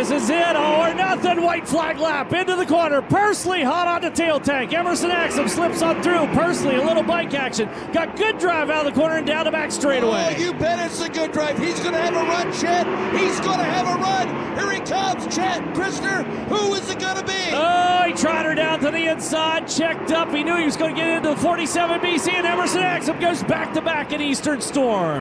This is it, all or nothing. White flag lap into the corner. Pursley hot on the tail tank. Emerson Axsom slips on through. Pursley, a little bike action. Got good drive out of the corner and down the back straightaway. Oh, you bet it's a good drive. He's going to have a run, Chet. He's going to have a run. Here he comes, Chet Prisoner. Who is it going to be? Oh, he tried her down to the inside, checked up. He knew he was going to get into the 47 BC, and Emerson Axsom goes back to back in Eastern Storm.